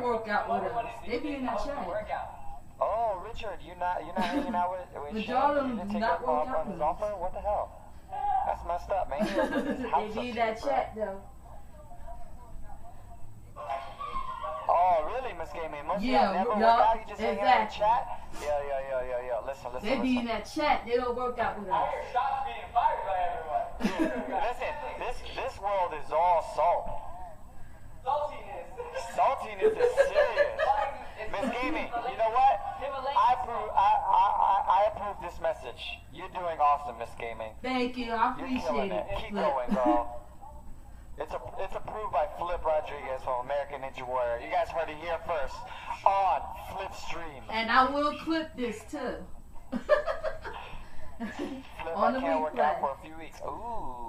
don't work out with us. They be in that chat. Oh, Richard, you're not you're not hanging out with with But Shane? y'all You don't didn't take not up work on out his with offer? What the hell? That's messed up, man. He opens they be in that you, chat though. Oh, really, Miss Gaming? Most Yeah, of y'all never yeah, work out. You just hang out in the exactly. chat. Yeah, yeah, yeah, yeah, yeah. Listen, listen, They be in that chat. They don't work out with us. Shots being fired by everyone. listen, this this world is all salt. Saltiness. Saltiness is serious. Miss Gaming, you know what? I approve. I, I I I approve this message. You're doing awesome, Miss Gaming. Thank you. I appreciate You're killing it. it. Keep going, girl. It's a, it's approved by Flip Rodriguez from American Ninja Warrior. You guys heard it here first on Flip Stream. And I will clip this too. Flip, On I the can't work out for a few weeks. Ooh.